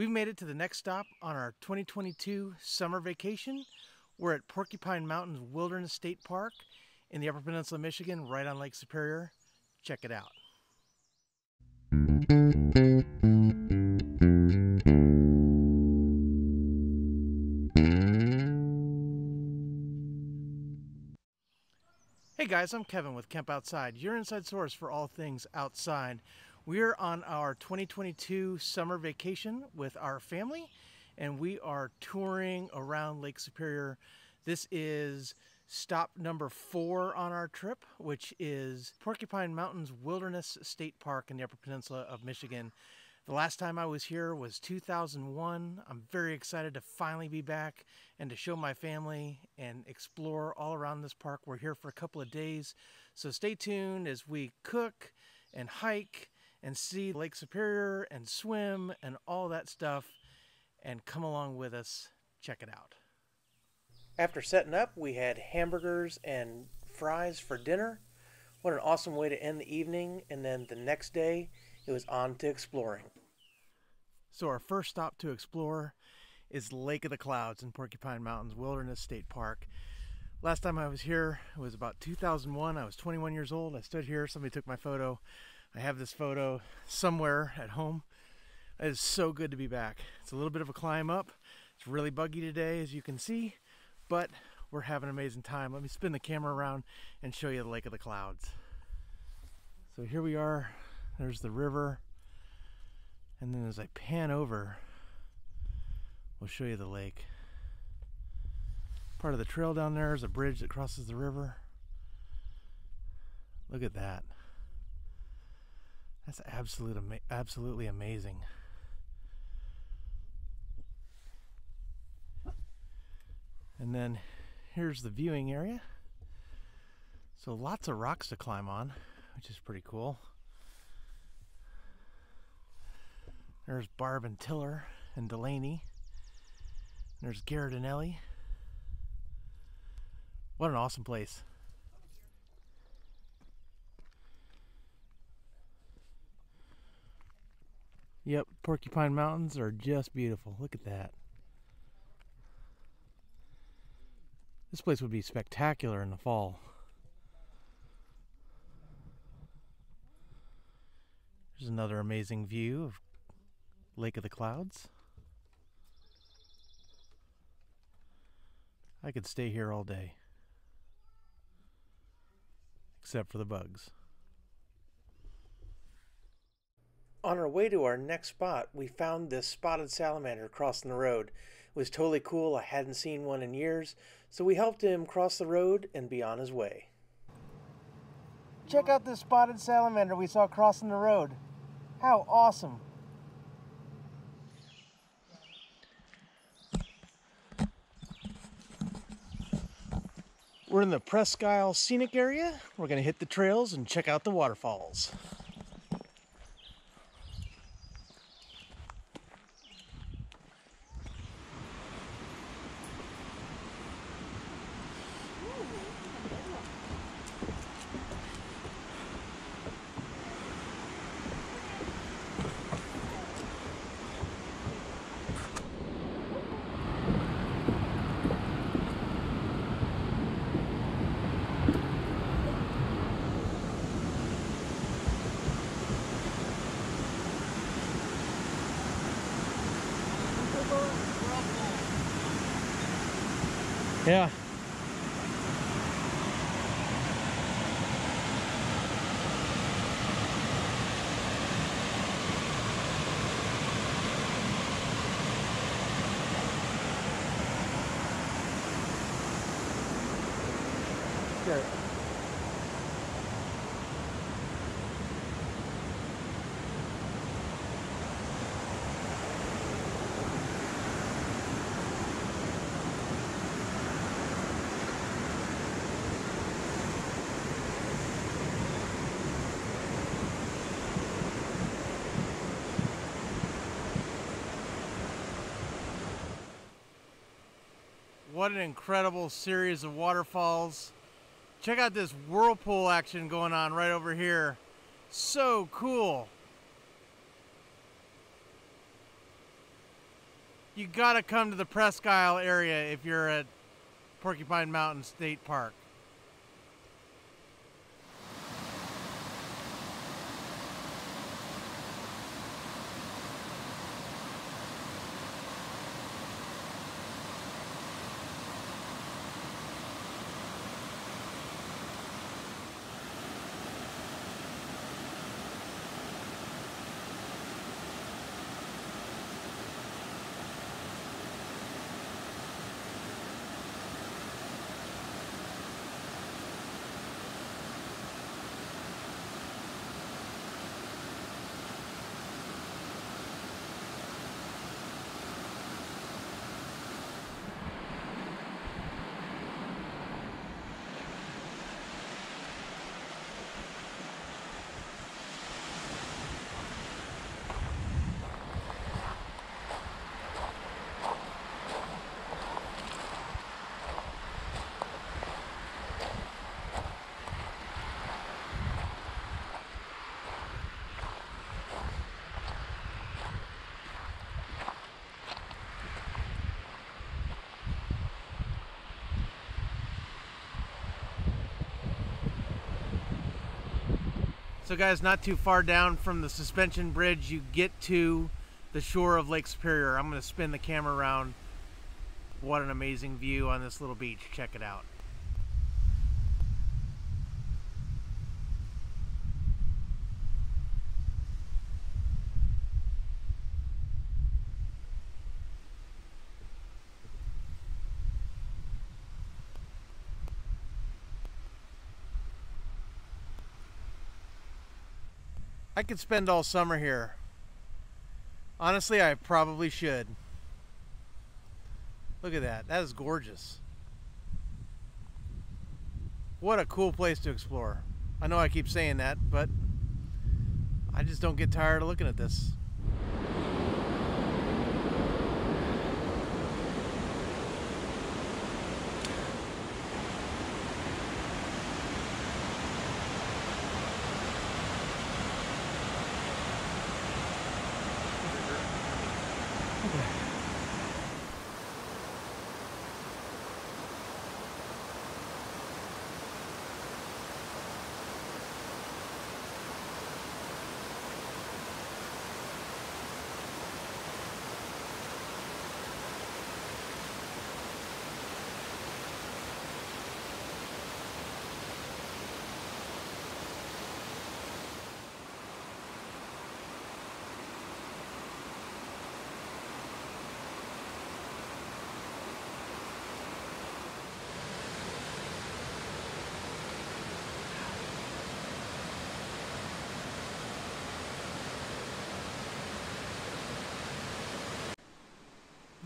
We've made it to the next stop on our 2022 summer vacation. We're at Porcupine Mountains Wilderness State Park in the Upper Peninsula of Michigan, right on Lake Superior. Check it out. Hey guys, I'm Kevin with Kemp Outside, your inside source for all things outside. We're on our 2022 summer vacation with our family and we are touring around Lake Superior. This is stop number four on our trip, which is Porcupine Mountains Wilderness State Park in the Upper Peninsula of Michigan. The last time I was here was 2001. I'm very excited to finally be back and to show my family and explore all around this park. We're here for a couple of days, so stay tuned as we cook and hike and see Lake Superior and swim and all that stuff and come along with us. Check it out. After setting up, we had hamburgers and fries for dinner. What an awesome way to end the evening. And then the next day, it was on to exploring. So, our first stop to explore is Lake of the Clouds in Porcupine Mountains Wilderness State Park. Last time I was here it was about 2001. I was 21 years old. I stood here, somebody took my photo. I have this photo somewhere at home. It is so good to be back. It's a little bit of a climb up. It's really buggy today, as you can see, but we're having an amazing time. Let me spin the camera around and show you the Lake of the Clouds. So here we are. There's the river. And then as I pan over, we'll show you the lake. Part of the trail down there is a bridge that crosses the river. Look at that. That's absolute, ama absolutely amazing. And then here's the viewing area. So lots of rocks to climb on, which is pretty cool. There's Barb and Tiller and Delaney. There's Garrett and Ellie. What an awesome place. Yep, Porcupine Mountains are just beautiful. Look at that. This place would be spectacular in the fall. There's another amazing view of Lake of the Clouds. I could stay here all day. Except for the bugs. On our way to our next spot, we found this spotted salamander crossing the road. It was totally cool. I hadn't seen one in years, so we helped him cross the road and be on his way. Check out this spotted salamander we saw crossing the road. How awesome! We're in the Presque Isle Scenic Area. We're going to hit the trails and check out the waterfalls. Yeah. What an incredible series of waterfalls. Check out this whirlpool action going on right over here. So cool. you gotta come to the Presque Isle area if you're at Porcupine Mountain State Park. So guys, not too far down from the suspension bridge, you get to the shore of Lake Superior. I'm gonna spin the camera around. What an amazing view on this little beach. Check it out. I could spend all summer here. Honestly, I probably should. Look at that. That is gorgeous. What a cool place to explore. I know I keep saying that, but I just don't get tired of looking at this.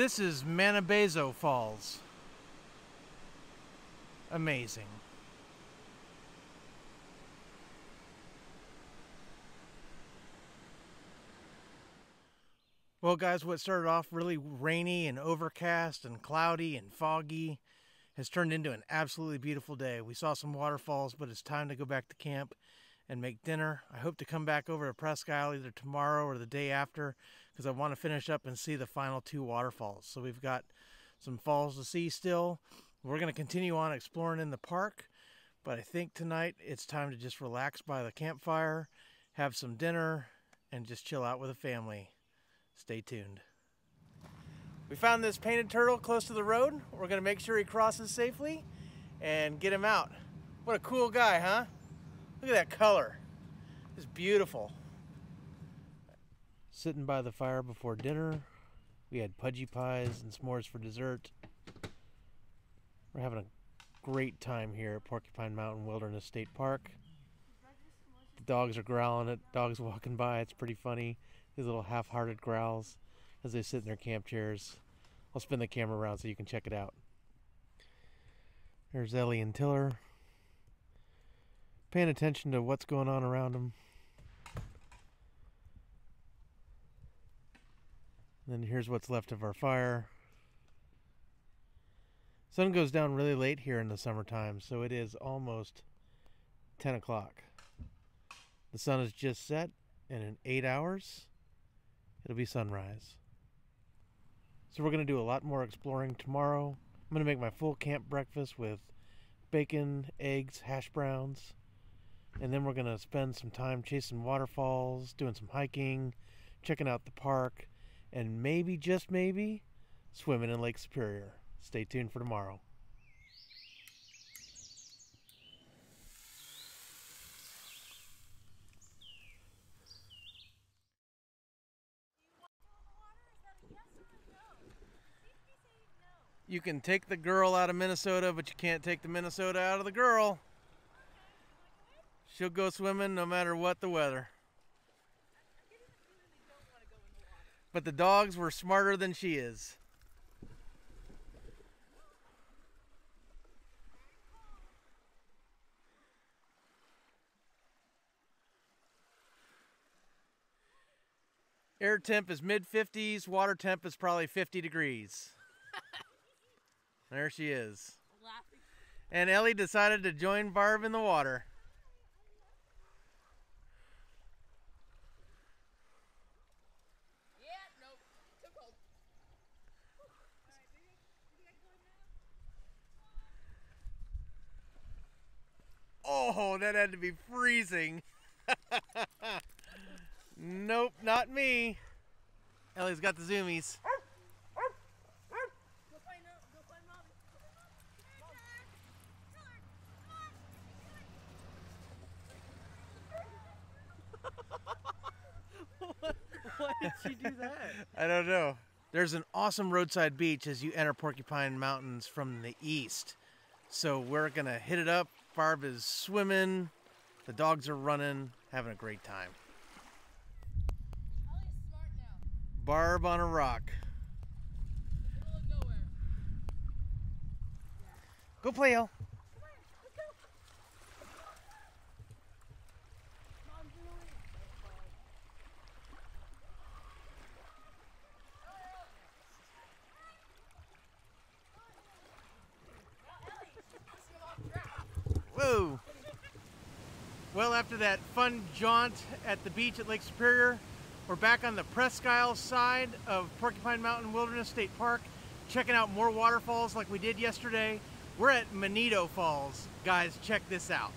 This is Manabezho Falls. Amazing. Well, guys, what started off really rainy and overcast and cloudy and foggy has turned into an absolutely beautiful day. We saw some waterfalls, but it's time to go back to camp and make dinner. I hope to come back over to Presque Isle either tomorrow or the day after because I want to finish up and see the final two waterfalls. So we've got some falls to see still. We're going to continue on exploring in the park, but I think tonight it's time to just relax by the campfire, have some dinner, and just chill out with the family. Stay tuned. We found this painted turtle close to the road. We're going to make sure he crosses safely and get him out. What a cool guy, huh? Look at that color. It's beautiful. Sitting by the fire before dinner. We had pudgy pies and s'mores for dessert. We're having a great time here at Porcupine Mountain Wilderness State Park. The dogs are growling at dogs walking by. It's pretty funny. These little half-hearted growls as they sit in their camp chairs. I'll spin the camera around so you can check it out. There's Ellie and Tiller paying attention to what's going on around them. Then here's what's left of our fire. Sun goes down really late here in the summertime, so it is almost 10 o'clock. The sun has just set, and in eight hours, it'll be sunrise. So we're going to do a lot more exploring tomorrow. I'm going to make my full camp breakfast with bacon, eggs, hash browns. And then we're going to spend some time chasing waterfalls, doing some hiking, checking out the park, and maybe, just maybe, swimming in Lake Superior. Stay tuned for tomorrow. You can take the girl out of Minnesota, but you can't take the Minnesota out of the girl. She'll go swimming no matter what the weather. But the dogs were smarter than she is. Air temp is mid 50s, water temp is probably 50 degrees. there she is. And Ellie decided to join Barb in the water. Oh, that had to be freezing. nope, not me. Ellie's got the zoomies. Why did she do that? I don't know. There's an awesome roadside beach as you enter Porcupine Mountains from the east. So we're gonna hit it up. Barb is swimming, the dogs are running, having a great time. Barb on a rock. Go play, El. Well, after that fun jaunt at the beach at Lake Superior, we're back on the Presque Isle side of Porcupine Mountain Wilderness State Park, checking out more waterfalls like we did yesterday. We're at Manido Falls. Guys, check this out.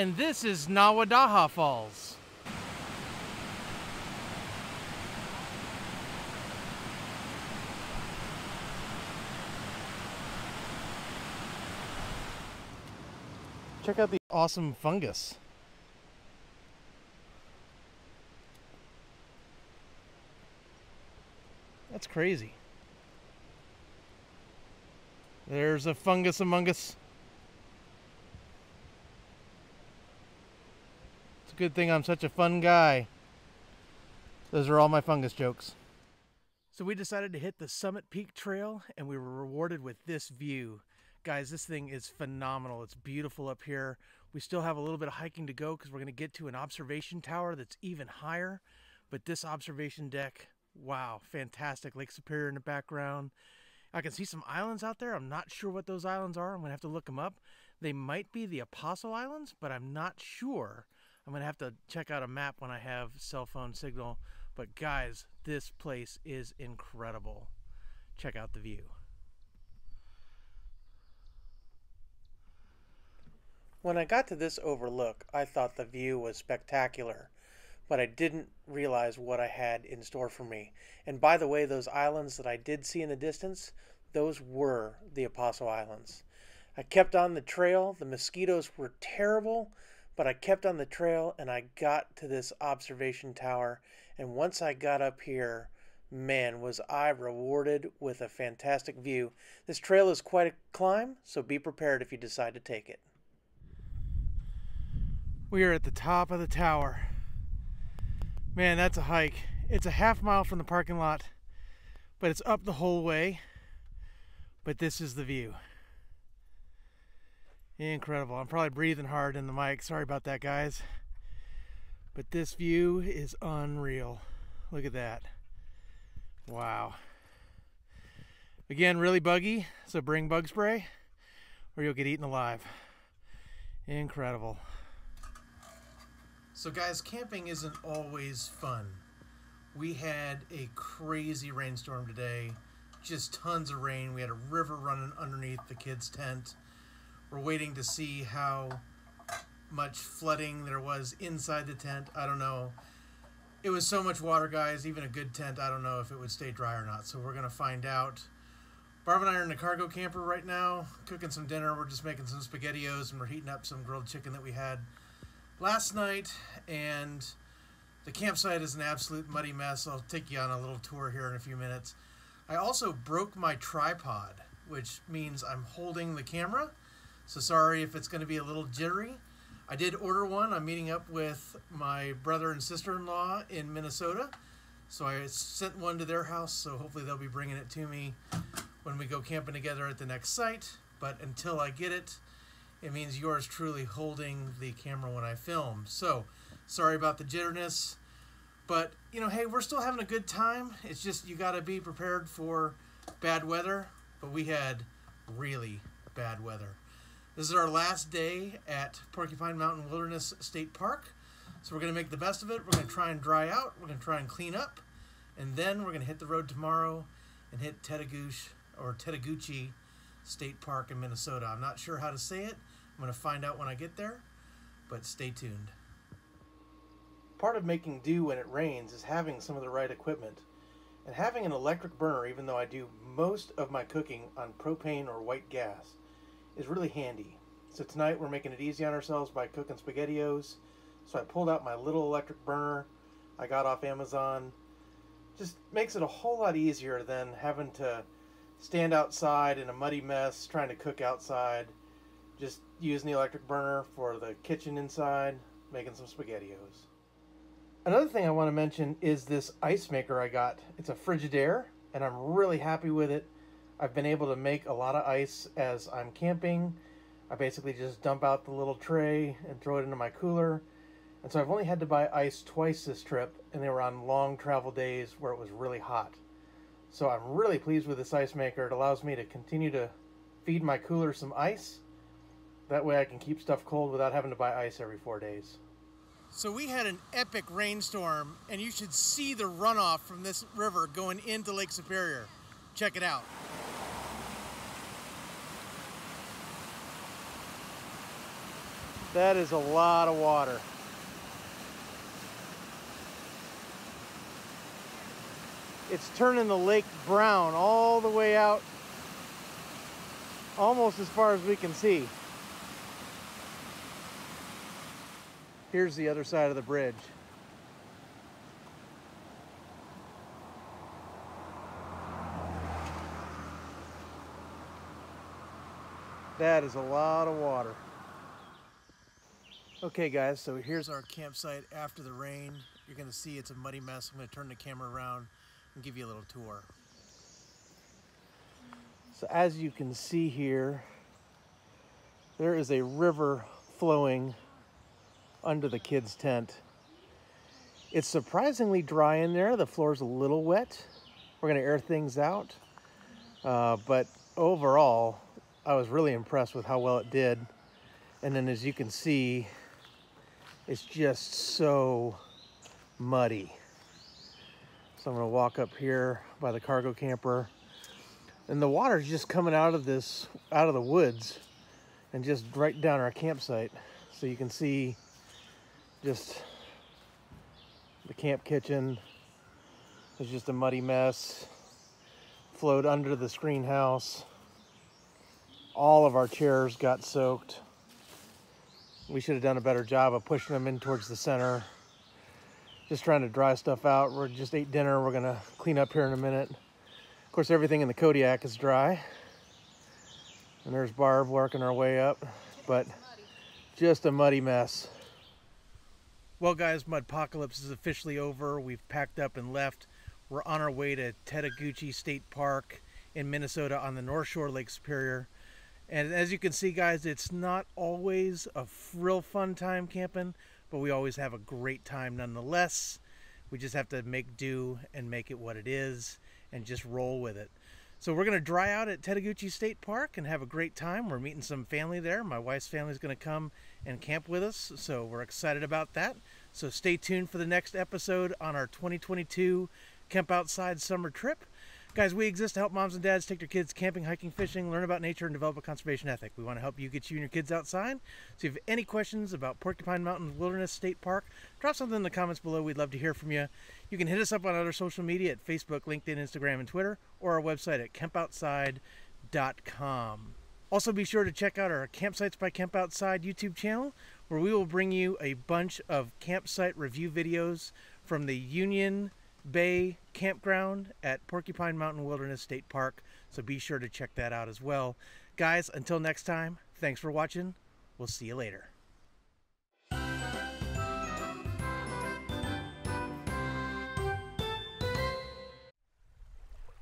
And this is Nawadaha Falls. Check out the awesome fungus. That's crazy. There's a fungus among us. It's a good thing I'm such a fun guy. Those are all my fungus jokes. So we decided to hit the Summit Peak Trail and we were rewarded with this view. Guys, this thing is phenomenal. It's beautiful up here. We still have a little bit of hiking to go because we're going to get to an observation tower that's even higher. But this observation deck, wow, fantastic. Lake Superior in the background. I can see some islands out there. I'm not sure what those islands are. I'm going to have to look them up. They might be the Apostle Islands, but I'm not sure. I'm to have to check out a map when I have cell phone signal. But guys, this place is incredible. Check out the view. When I got to this overlook, I thought the view was spectacular, but I didn't realize what I had in store for me. And by the way, those islands that I did see in the distance, those were the Apostle Islands. I kept on the trail. The mosquitoes were terrible, but I kept on the trail and I got to this observation tower. And once I got up here, man, was I rewarded with a fantastic view. This trail is quite a climb, so be prepared if you decide to take it. We are at the top of the tower. Man, that's a hike. It's a half mile from the parking lot, but it's up the whole way. But this is the view. Incredible. I'm probably breathing hard in the mic. Sorry about that, guys. But this view is unreal. Look at that. Wow. Again, really buggy, so bring bug spray or you'll get eaten alive. Incredible. So, guys, camping isn't always fun. We had a crazy rainstorm today, just tons of rain. We had a river running underneath the kids' tent. We're waiting to see how much flooding there was inside the tent. I don't know. It was so much water, guys. Even a good tent, I don't know if it would stay dry or not. So, we're going to find out. Barb and I are in the cargo camper right now, cooking some dinner. We're just making some SpaghettiOs and we're heating up some grilled chicken that we had last night, and the campsite is an absolute muddy mess. I'll take you on a little tour here in a few minutes. I also broke my tripod, which means I'm holding the camera. So sorry if it's going to be a little jittery. I did order one. I'm meeting up with my brother and sister-in-law in Minnesota. So I sent one to their house, so hopefully they'll be bringing it to me when we go camping together at the next site. But until I get it, it means yours truly holding the camera when I film. So, sorry about the jitterness, but you know, hey, we're still having a good time. It's just you got to be prepared for bad weather, but we had really bad weather. This is our last day at Porcupine Mountain Wilderness State Park. So we're going to make the best of it. We're going to try and dry out. We're going to try and clean up. And then we're going to hit the road tomorrow and hit Tetagoosh or Tetaguchi State Park in Minnesota. I'm not sure how to say it. I'm going to find out when I get there, but stay tuned. Part of making do when it rains is having some of the right equipment. And having an electric burner, even though I do most of my cooking on propane or white gas, is really handy. So tonight we're making it easy on ourselves by cooking SpaghettiOs. So I pulled out my little electric burner I got off Amazon. Just makes it a whole lot easier than having to stand outside in a muddy mess trying to cook outside. Just using the electric burner for the kitchen inside, making some SpaghettiOs. Another thing I want to mention is this ice maker I got. It's a Frigidaire, and I'm really happy with it. I've been able to make a lot of ice as I'm camping. I basically just dump out the little tray and throw it into my cooler. And so I've only had to buy ice twice this trip, and they were on long travel days where it was really hot. So I'm really pleased with this ice maker. It allows me to continue to feed my cooler some ice that way I can keep stuff cold without having to buy ice every four days. So we had an epic rainstorm, and you should see the runoff from this river going into Lake Superior. Check it out. That is a lot of water. It's turning the lake brown all the way out, almost as far as we can see. Here's the other side of the bridge. That is a lot of water. Okay guys, so here's our campsite after the rain. You're gonna see it's a muddy mess. I'm gonna turn the camera around and give you a little tour. So as you can see here, there is a river flowing under the kids' tent. It's surprisingly dry in there. The floor's a little wet. We're gonna air things out. Uh, but overall, I was really impressed with how well it did. And then as you can see, it's just so muddy. So I'm gonna walk up here by the cargo camper and the water's just coming out of this, out of the woods and just right down our campsite. So you can see just the camp kitchen is just a muddy mess. Flowed under the screen house. All of our chairs got soaked. We should have done a better job of pushing them in towards the center. Just trying to dry stuff out. We're just ate dinner. We're gonna clean up here in a minute. Of course, everything in the Kodiak is dry. And there's Barb working our way up, but just a muddy mess. Well, guys, Mudpocalypse is officially over. We've packed up and left. We're on our way to Tetagouchie State Park in Minnesota on the North Shore Lake Superior. And as you can see, guys, it's not always a real fun time camping, but we always have a great time nonetheless. We just have to make do and make it what it is and just roll with it. So we're going to dry out at Tetagouchie State Park and have a great time. We're meeting some family there. My wife's family is going to come and camp with us, so we're excited about that. So stay tuned for the next episode on our 2022 Kemp Outside summer trip. Guys, we exist to help moms and dads take their kids camping, hiking, fishing, learn about nature, and develop a conservation ethic. We want to help you get you and your kids outside. So if you have any questions about Porcupine Mountain Wilderness State Park, drop something in the comments below. We'd love to hear from you. You can hit us up on other social media at Facebook, LinkedIn, Instagram, and Twitter, or our website at kempoutside.com. Also, be sure to check out our Campsites by Kemp Outside YouTube channel, where we will bring you a bunch of campsite review videos from the Union Bay Campground at Porcupine Mountain Wilderness State Park. So be sure to check that out as well. Guys, until next time, thanks for watching. We'll see you later.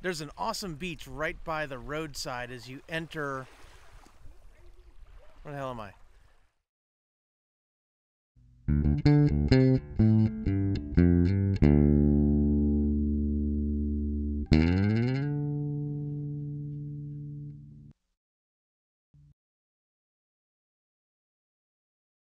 There's an awesome beach right by the roadside as you enter. Where the hell am I?